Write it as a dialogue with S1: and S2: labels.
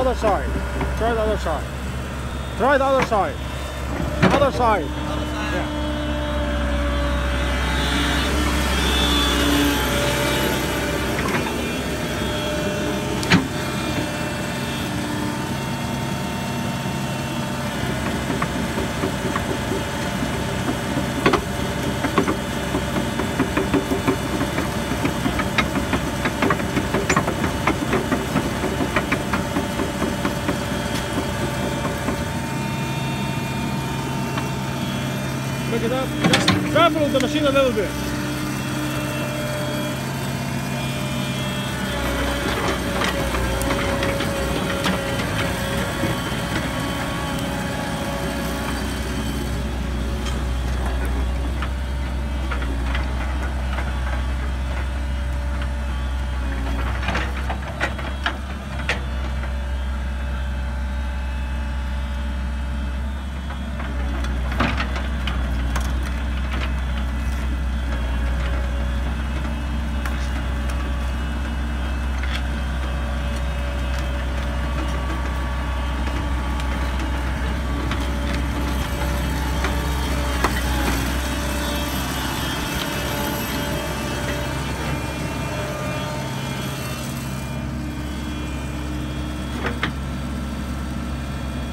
S1: other side. Try the other side. Try the other side. Other side. Pick it up. Just the machine a little bit.